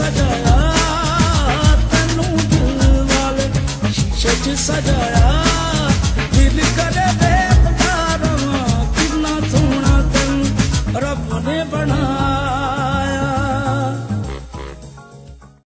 ਸਜਾਇਆ ਤੈਨੂੰ ਦਿਲ ਸਜਾਇਆ। ਦਿਲ ਕਰੇ ਕਿੰਨਾ ਸੋਹਣਾ ਤੈਨੂੰ ਰੱਬ ਨੇ ਬਣਾਇਆ।